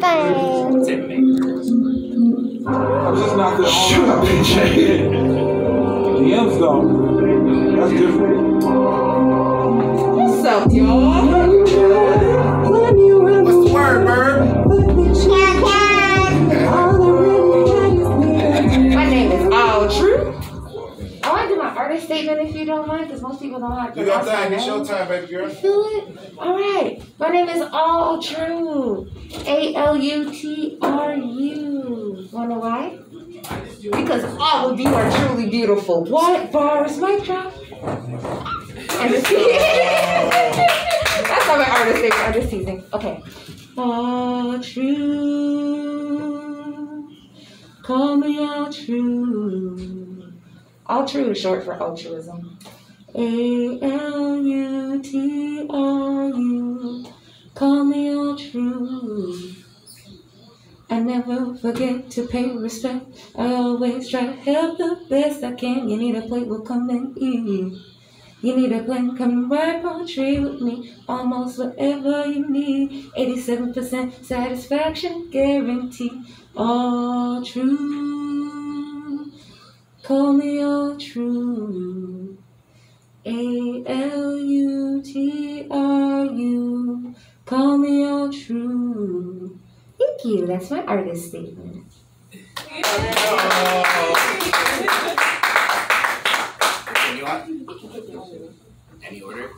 Fine. That's just not good. Shut up, PJ. DMs though. That's different. What's up, y'all? statement if you don't mind, because most people don't have to. You got time. It's your time, baby girl. You feel it? All right. My name is Alu-tru. A L U T R U. Wanna why? Because all of you are truly beautiful. What bars, mic drop? And That's how my artist they are just teasing. Okay. Alu-tru. Call me Alu-tru. Alu-tru is short for altruism. A L U T R U. Call me Alu-tru. I never forget to pay respect. I always try to help the best I can. You need a plate, we'll come and eat. You need a plan, come right on tree with me. Almost whatever you need. 87% satisfaction guarantee. Alu-tru. Call me Alu-tru. A L U T R U. Call me Alu-tru. Thank you. That's my artist statement. Any order?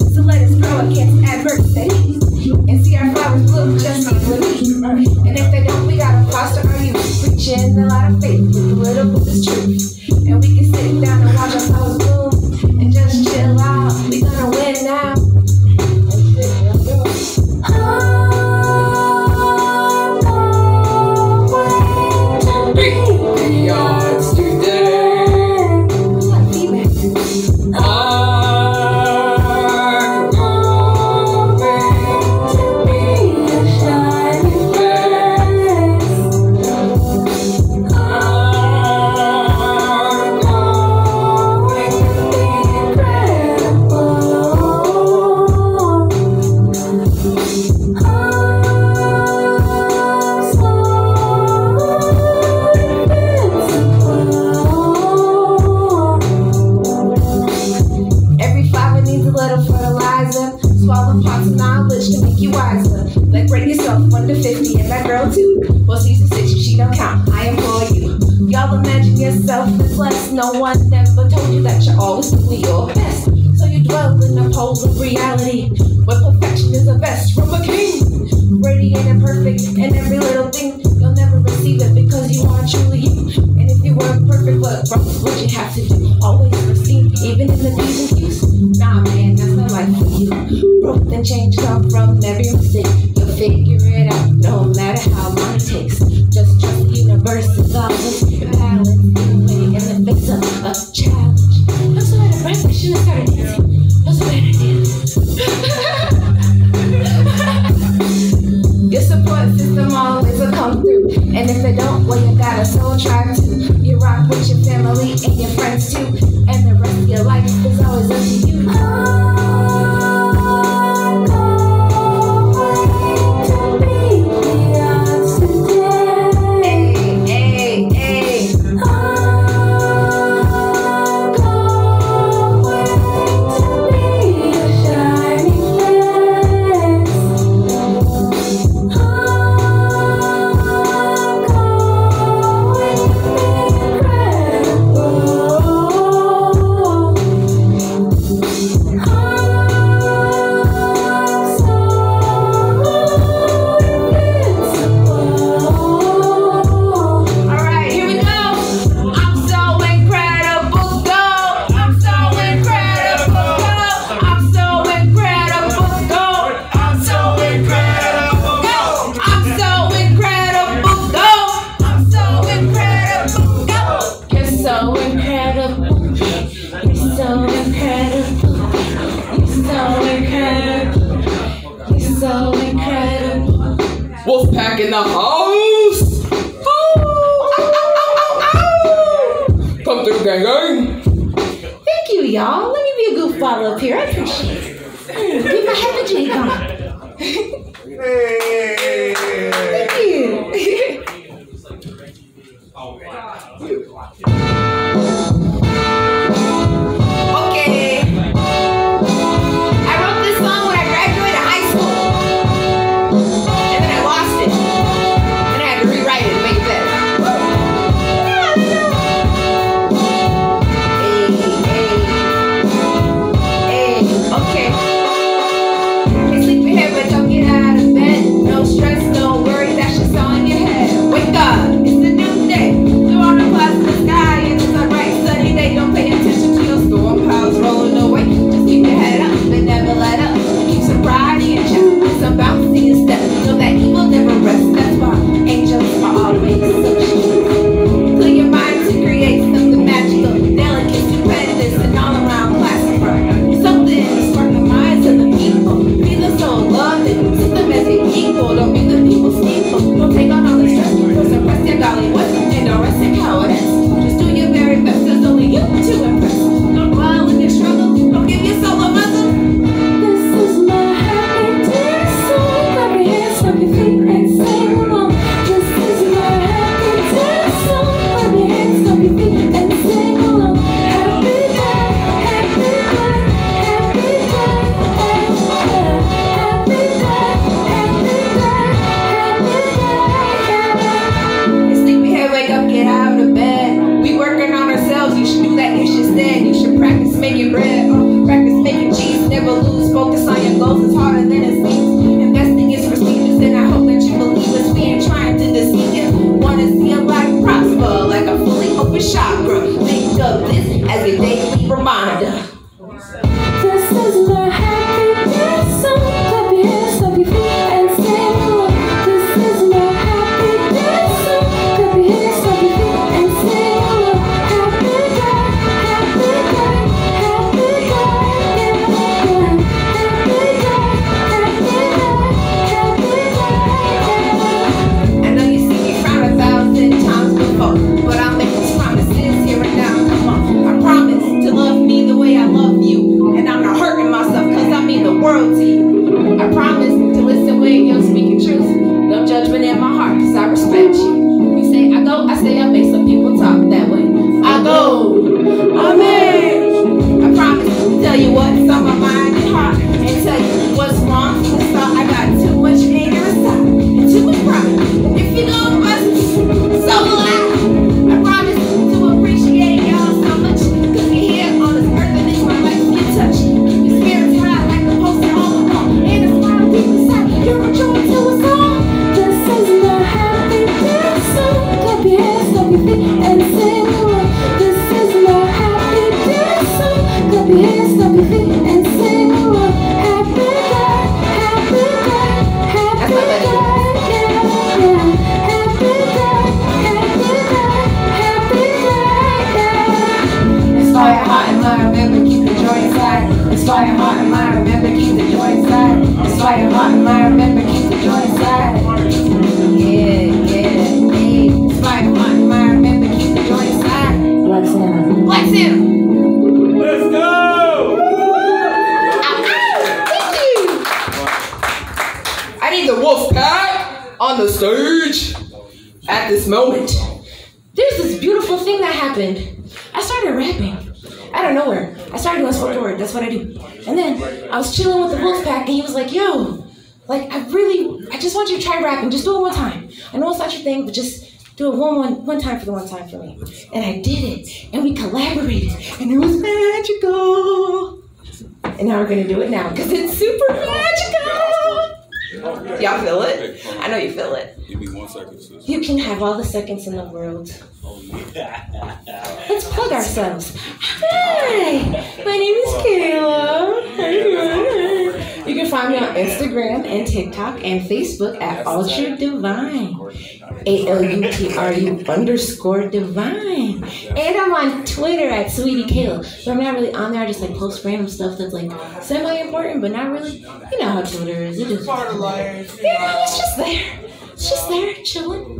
So let us grow against adversity and see our flowers bloom just as And if they don't, we gotta foster our youth, preaching a lot of faith with a little and everywhere. happened, I started rapping out of nowhere. I started doing folklore. That's what I do. And then I was chilling with the wolf pack, and he was like, "Yo, like I really, I just want you to try rapping. Just do it one time. I know it's not your thing, but just." Do it one, one, one time for the one time for me. And I did it. And we collaborated. And it was magical. And now we're going to do it now because it's super magical. Y'all feel it? I know you feel it. Give me one second, sis. You can have all the seconds in the world. Let's plug ourselves. Hi, my name is Kayla. You can find me on Instagram and TikTok and Facebook at Alu-tru Divine. A L U T R U underscore divine. And I'm on Twitter at Sweetie Kale. But I'm not really on there. I just like post random stuff that's like semi important, but not really. You know how Twitter is. It is. Yeah, it's just there. It's just there, chilling.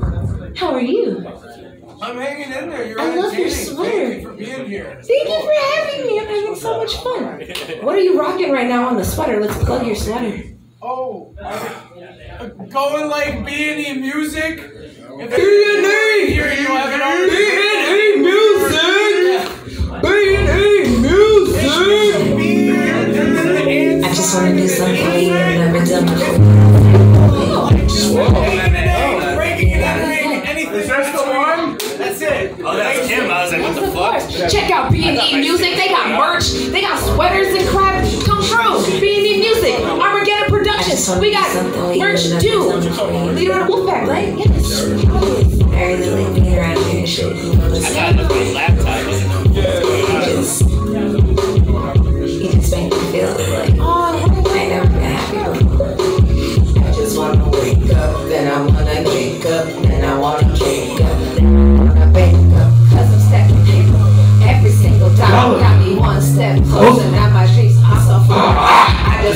How are you? I'm hanging in there. You're I love your sweater. Thank you for being here. Thank you for having me. I'm having so much fun. What are you rocking right now on the sweater? Let's plug your sweater. Oh, uh, going like B&E music. If B&E! here you have it already. B&E music! B&E music! I just want to do something we have never done before. Breaking like, what the fuck? Check out B&E Music. They got merch. They got sweaters and crap. Come through. B&E Music. Armageddon Productions. We got merch too. Leader of the Wolfpack, right? Yes. Very little being around here and shit. You know, I got it on my laptop.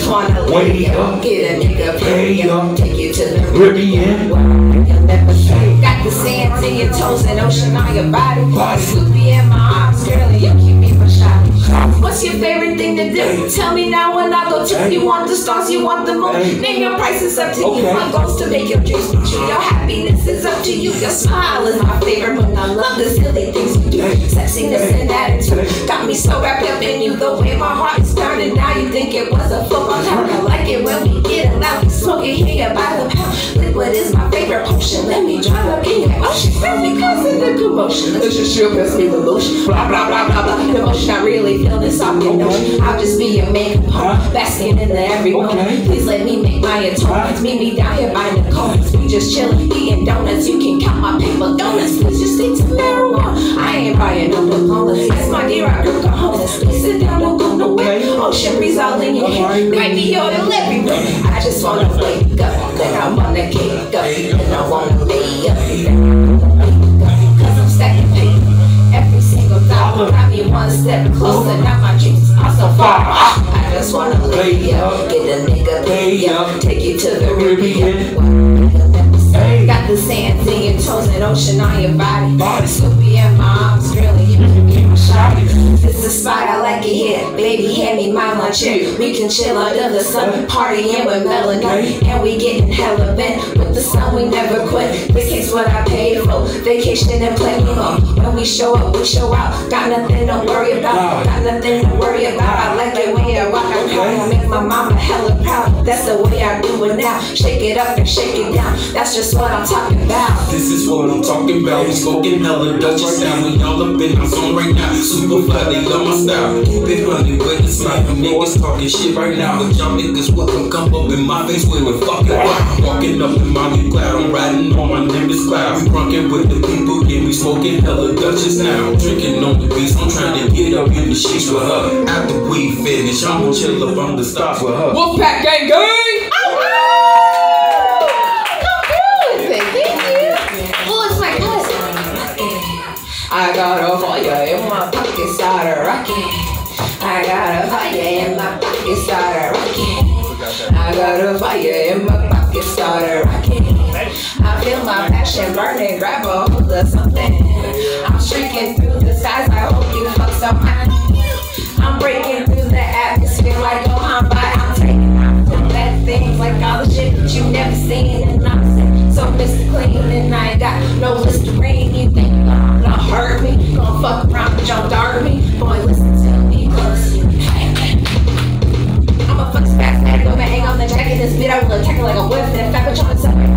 Just wanna wake up, get a nigga pay up, take you to the Caribbean. You'll never say. Got the sands in your toes and ocean on your body. Sloopy in my arms, girl, you What's your favorite thing to do? Tell me now when I'll go to you want the stars, you want the moon. Name your price, it's up to you. My goals to make your dreams come true. Uh-huh. Your happiness is up to you. Your smile is my favorite one. I love the silly things you do. Sexiness and attitude got me so wrapped up in you. The way my heart is turning now, you think it was a football. I like it when we get it loud. We smoking here by the pound. Liquid is my favorite potion. Let me drive up in your ocean. Let me cause the commotion. Let's just pass me the lotion. Blah blah blah blah blah. The motion I really feel this your notion. I'll just be your main component, basking in the every moment. Please let me make my atonements. Meet me down here by the corners. We just chillin', eating donuts. You can count my paper donuts. Please just stick to marijuana. I ain't buying no diplomas. That's my dear, I grew up homeless. Please sit down, don't go nowhere. Ocean oh, breeze all in your hair. Might be all everywhere. I just wanna wake up, then I wanna kick up, then I wanna lay up, then I wanna wake up. Cause I'm stacking paper every single dollar. One step closer, now my dreams are so far. I just wanna lay up, get a nigga pay up, take you to the Caribbean. Got the sands in your toes and ocean on your body. Scoopy and you the spot I like it here. Baby, hand me my lunch here. We can chill under the sun, partying with melanin. And we getting hella bent. With the sun, we never quit. This is what I paid for. Vacation and plenty more. When we show up, we show out. Got nothing to worry about. Got nothing to worry about. I like the way I rock. I'm proud. I make my mama hella proud. That's the way I do it now. Shake it up and shake it down. That's just what I'm talking about. This is what I'm talking about. We smoking hella Dutch sound. We all up in our zone right now. Super fly, they love my style. Keep it running with the slide. You niggas talking shit right now. But y'all niggas welcome come up in my face with a fucking wild. Walking up in my new cloud. I'm riding on my Nimbus cloud. We drunken with the people. Yeah, we smoking hella Dutches now. Drinking on the beats. I'm trying to get up in the sheets with her. After we finish, I'ma chill up on the stars with her. Wolfpack gang gang! I got a fire in my pocket, started rocking. I got a fire in my pocket, started rocking. I got a fire in my pocket, started rocking. I feel my passion burning, grab a hold of something. I'm streaking through the skies, I hope you fuck some I'm breaking through the atmosphere like Gohan, it like a whip, then fat bitch on the second.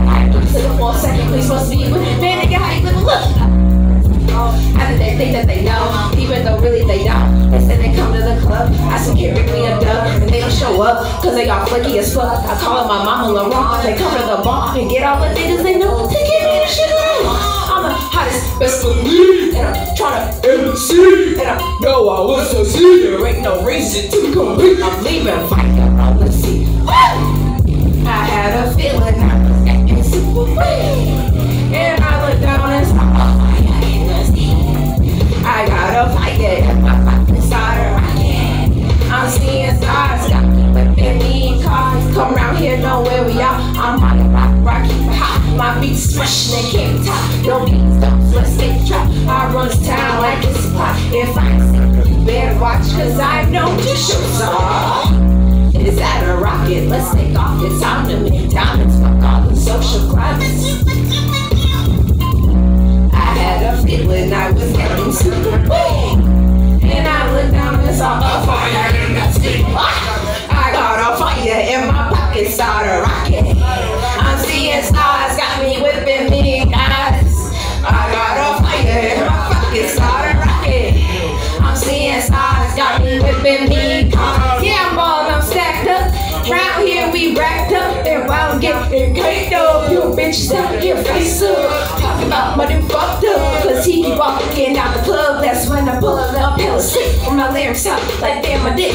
To the for a second, please supposed to be with man, nigga, how you live? Look. Oh, After they think that they know, even though really they don't. They say they come to the club, I secure me a dub, and they don't show up, cause they got flaky as fuck. I call up my mama Laurent, they come to the bar and get all the niggas they know to get me the shit the hottest, best believe, and I'm tryna MC, and I know I was so see. There ain't no reason to compete. I'm leaving, fight the sea. I had a feeling I was acting super weird. And I looked down and saw a fire in the sea. I got a fire in my fucking solder rocket. I'm seeing stars, got me whipping me in cars. Come round here, know where we are. I'm on a rock, rocky, hot. My beats smashing and can't top. No beats, don't flip, stick, drop. I run town like it's pop. If I'm sick, better watch, cause I know to shoot some is that a rocket? Let's take off, it's time to make diamonds. Fuck all the social class. Still my lyrics up like damn my dick.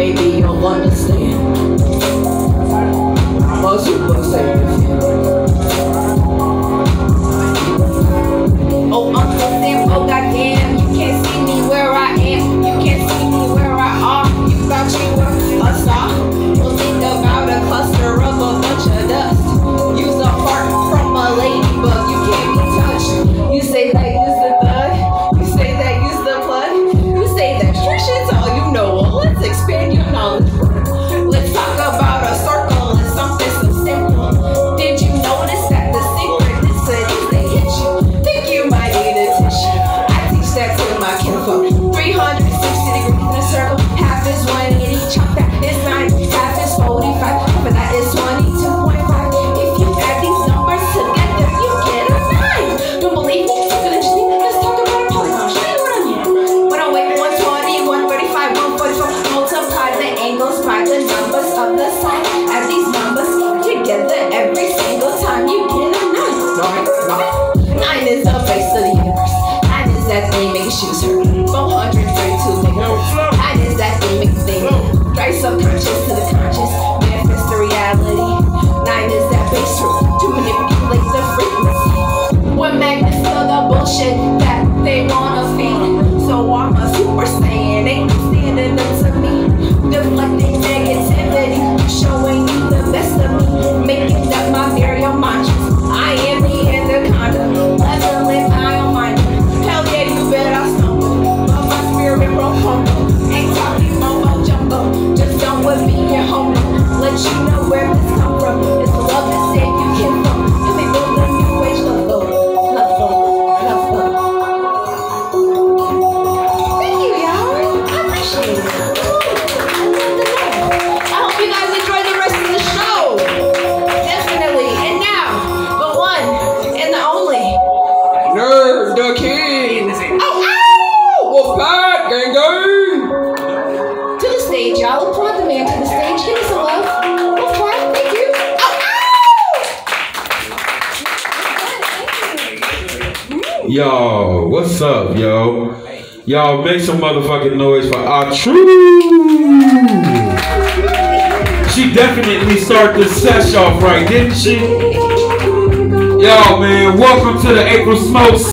maybe you'll understand. Most people say facial to manipulate the frequency. We're magnets to the bullshit. Up, yo? Y'all make some motherfucking noise for Alu-tru. She definitely started the sesh off right, didn't she? Yo, man, welcome to the April Smokes.